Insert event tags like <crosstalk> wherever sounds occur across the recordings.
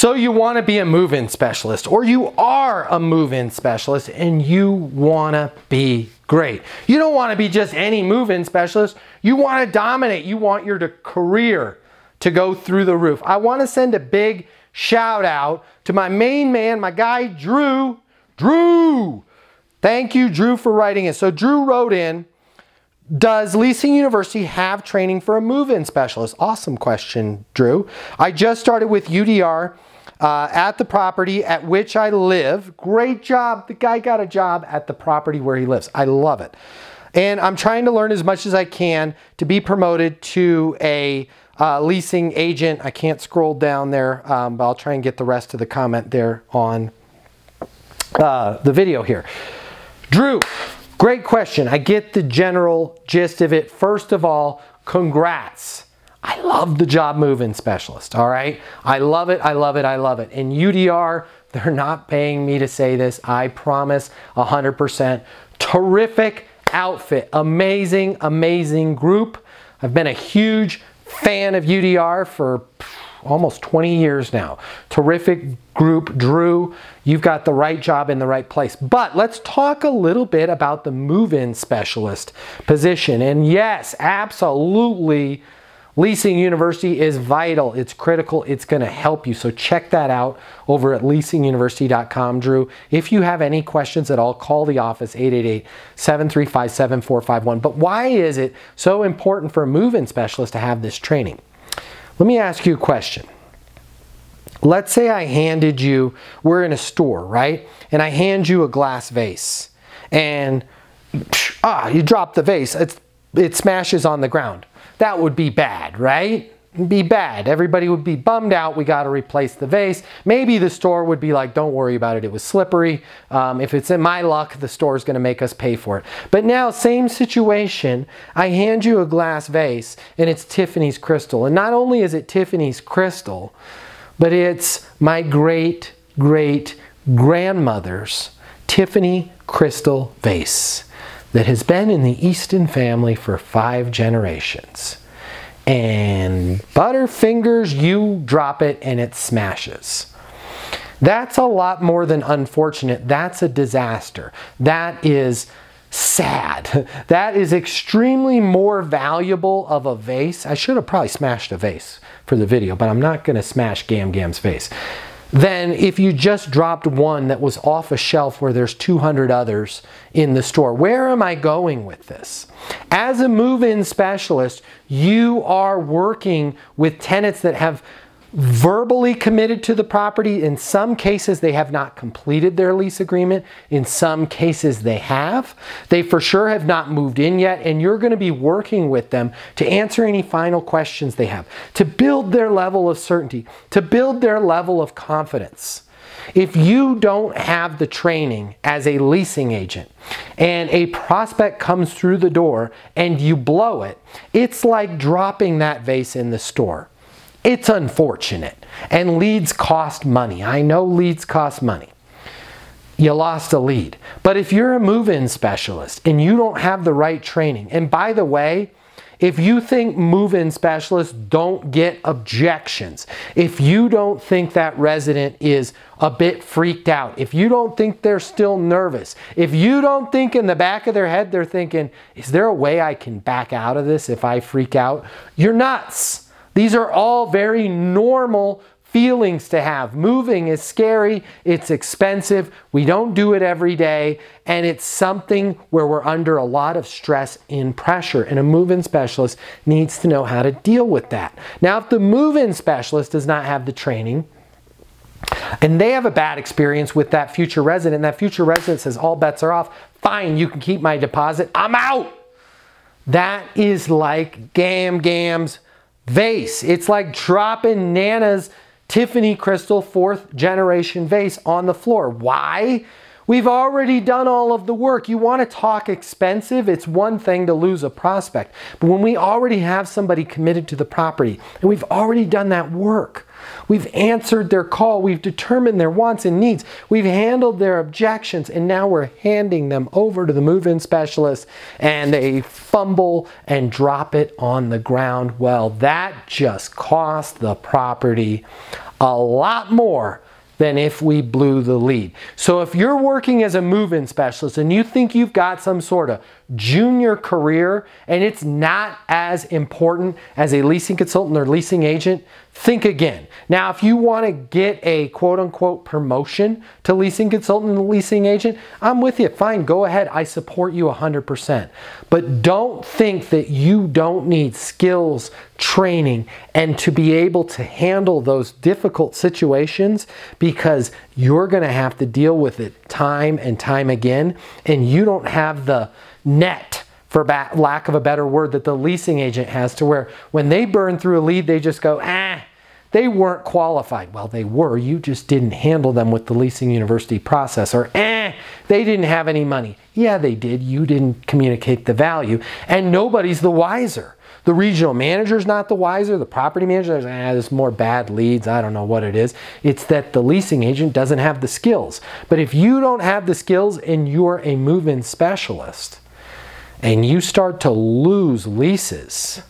So you want to be a move-in specialist or you are a move-in specialist and you want to be great. You don't want to be just any move-in specialist. You want to dominate. You want your career to go through the roof. I want to send a big shout out to my main man, my guy, Drew. Drew! Thank you, Drew, for writing it. So Drew wrote in, does Leasing University have training for a move-in specialist? Awesome question, Drew. I just started with UDR uh, at the property at which I live. Great job. The guy got a job at the property where he lives. I love it. And I'm trying to learn as much as I can to be promoted to a uh, leasing agent. I can't scroll down there, um, but I'll try and get the rest of the comment there on uh, the video here. Drew, Great question. I get the general gist of it. First of all, congrats. I love the job moving specialist, all right? I love it, I love it, I love it. And UDR, they're not paying me to say this, I promise 100%. Terrific outfit, amazing, amazing group. I've been a huge fan of UDR for almost 20 years now. Terrific group, Drew. You've got the right job in the right place. But let's talk a little bit about the move-in specialist position. And yes, absolutely, Leasing University is vital. It's critical. It's going to help you. So check that out over at leasinguniversity.com, Drew. If you have any questions at all, call the office 888-735-7451. But why is it so important for a move-in specialist to have this training? Let me ask you a question. Let's say I handed you, we're in a store, right? And I hand you a glass vase and ah, you drop the vase, it's, it smashes on the ground. That would be bad, right? be bad. Everybody would be bummed out. We got to replace the vase. Maybe the store would be like, don't worry about it. It was slippery. Um, if it's in my luck, the store is going to make us pay for it. But now, same situation. I hand you a glass vase and it's Tiffany's crystal. And not only is it Tiffany's crystal, but it's my great, great grandmother's Tiffany crystal vase that has been in the Easton family for five generations and butterfingers, you drop it and it smashes. That's a lot more than unfortunate. That's a disaster. That is sad. <laughs> That is extremely more valuable of a vase. I should have probably smashed a vase for the video, but I'm not going to smash Gam Gam's vase than if you just dropped one that was off a shelf where there's 200 others in the store. Where am I going with this? As a move-in specialist, you are working with tenants that have verbally committed to the property. In some cases, they have not completed their lease agreement. In some cases, they have. They for sure have not moved in yet, and you're going to be working with them to answer any final questions they have, to build their level of certainty, to build their level of confidence. If you don't have the training as a leasing agent and a prospect comes through the door and you blow it, it's like dropping that vase in the store. It's unfortunate. And leads cost money. I know leads cost money. You lost a lead. But if you're a move-in specialist and you don't have the right training, and by the way, if you think move-in specialists don't get objections, if you don't think that resident is a bit freaked out, if you don't think they're still nervous, if you don't think in the back of their head they're thinking, is there a way I can back out of this if I freak out? You're nuts. These are all very normal feelings to have. Moving is scary, it's expensive, we don't do it every day, and it's something where we're under a lot of stress and pressure, and a move-in specialist needs to know how to deal with that. Now, if the move-in specialist does not have the training, and they have a bad experience with that future resident, that future resident says, all bets are off, fine, you can keep my deposit, I'm out. That is like Gam Gam's vase. It's like dropping Nana's Tiffany Crystal fourth generation vase on the floor. Why? We've already done all of the work. You want to talk expensive? It's one thing to lose a prospect. But when we already have somebody committed to the property and we've already done that work, We've answered their call. We've determined their wants and needs. We've handled their objections, and now we're handing them over to the move in specialist, and they fumble and drop it on the ground. Well, that just cost the property a lot more than if we blew the lead. So if you're working as a move-in specialist and you think you've got some sort of junior career and it's not as important as a leasing consultant or leasing agent, think again. Now, if you want to get a quote unquote promotion to leasing consultant and leasing agent, I'm with you. Fine, go ahead. I support you 100%. But don't think that you don't need skills, training, and to be able to handle those difficult situations because you're going to have to deal with it time and time again, and you don't have the net for lack of a better word that the leasing agent has to where when they burn through a lead they just go ah they weren't qualified well they were you just didn't handle them with the leasing university process or eh they didn't have any money yeah they did you didn't communicate the value and nobody's the wiser the regional manager's not the wiser. The property manager is, ah, there's more bad leads. I don't know what it is. It's that the leasing agent doesn't have the skills. But if you don't have the skills and you're a move-in specialist, and you start to lose leases,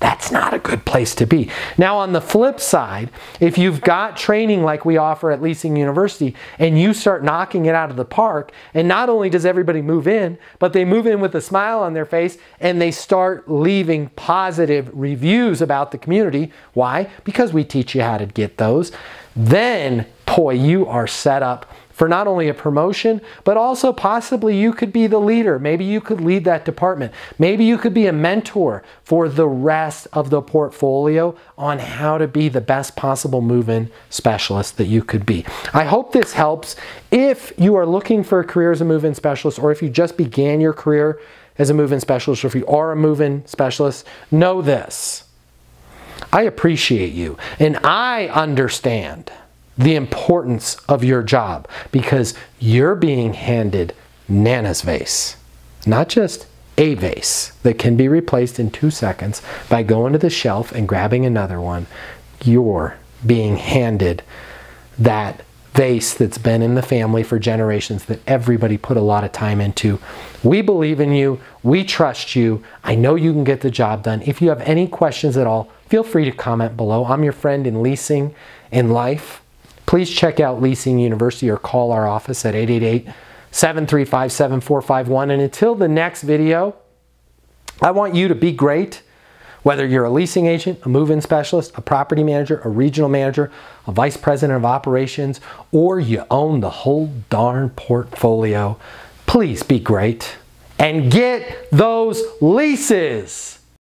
that's not a good place to be. Now, on the flip side, if you've got training like we offer at Leasing University and you start knocking it out of the park, and not only does everybody move in, but they move in with a smile on their face and they start leaving positive reviews about the community. Why? Because we teach you how to get those. Then, boy, you are set up for not only a promotion, but also possibly you could be the leader. Maybe you could lead that department. Maybe you could be a mentor for the rest of the portfolio on how to be the best possible move-in specialist that you could be. I hope this helps. If you are looking for a career as a move-in specialist or if you just began your career as a move-in specialist or if you are a move-in specialist, know this. I appreciate you and I understand the importance of your job because you're being handed Nana's vase, not just a vase that can be replaced in two seconds by going to the shelf and grabbing another one. You're being handed that vase that's been in the family for generations that everybody put a lot of time into. We believe in you. We trust you. I know you can get the job done. If you have any questions at all, feel free to comment below. I'm your friend in leasing in life. Please check out Leasing University or call our office at 888 735 7451. And until the next video, I want you to be great. Whether you're a leasing agent, a move in specialist, a property manager, a regional manager, a vice president of operations, or you own the whole darn portfolio, please be great and get those leases.